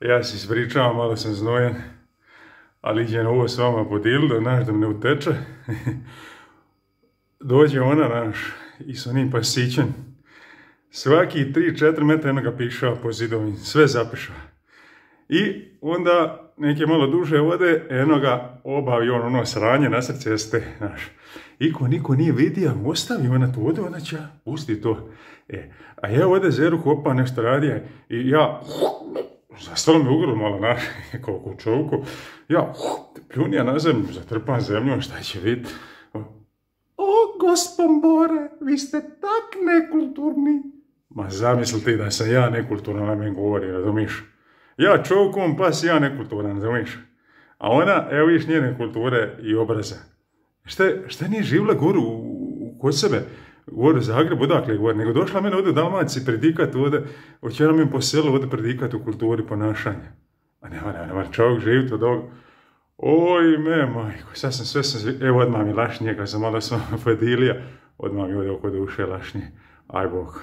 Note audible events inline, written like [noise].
Ja se ispričavam, malo sam znojen, ali idem ovo s vama podijeliti, da naš da mi ne uteče. [laughs] Dođe ona naš i s onim pasićem. Svaki 3-4 metra jednoga piša po zidovini, sve zapiša. I onda neke malo duže vode, enoga obavi on ono sranje na srce jeste, znaš. Iko niko nije vidio, ostavi ona tu vodu, ona će pusti to. E, a ja ovdje zeru hopa nešto radi i ja zastalo mi ugrlo malo naš, [laughs] kao u čovku. Ja pljunija na zemlju, zatrpan zemljom, šta će vidjeti. O, gospon Bore, vi ste tak nekulturni. Ma zamisli ti da sam ja nekulturan, na meni govori, razumiješ? Ja čovkom pas, ja nekulturan, razumiješ? A ona, evo viš njene kulture i obraza. Šta, šta nije živla goru kod sebe, u Zagrebu, odakle gore, nego došla mene ovdje u Dalmaciji predikat ovdje, hoće mi po selu ovdje predikat u kulturi ponašanja. A nema, nema, nema čovjek živjeti od ovoga. Oj, me, majko, sad sam sve sam, evo odmah mi lašnije, kad sam [laughs] malo sam podilija, odmah mi ovdje oko duše lašnije. Aj Bog.